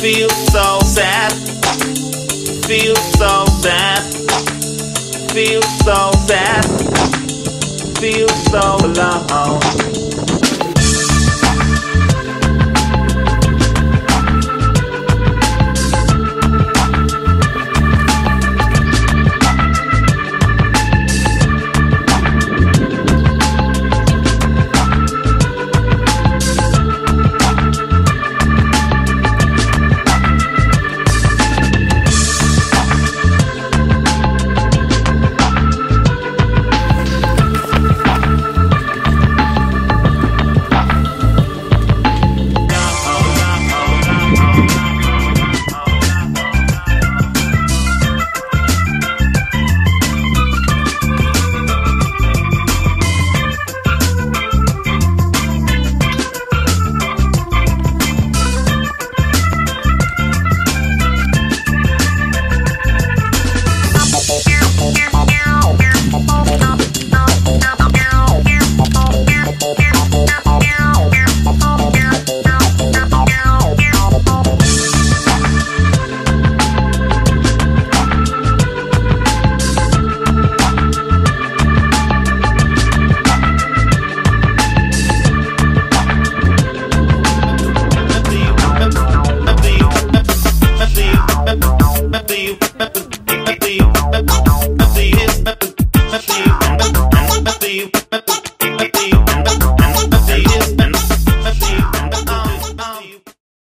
Feel so sad. Feel so sad. Feel so sad. Feel so alone.